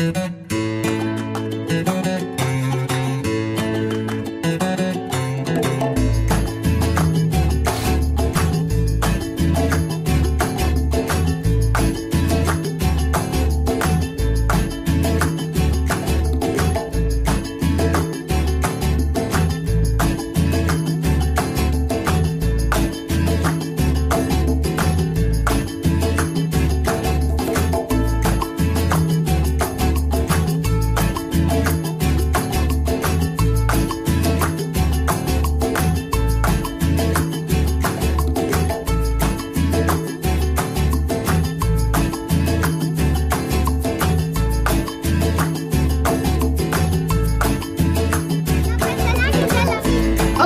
Müzik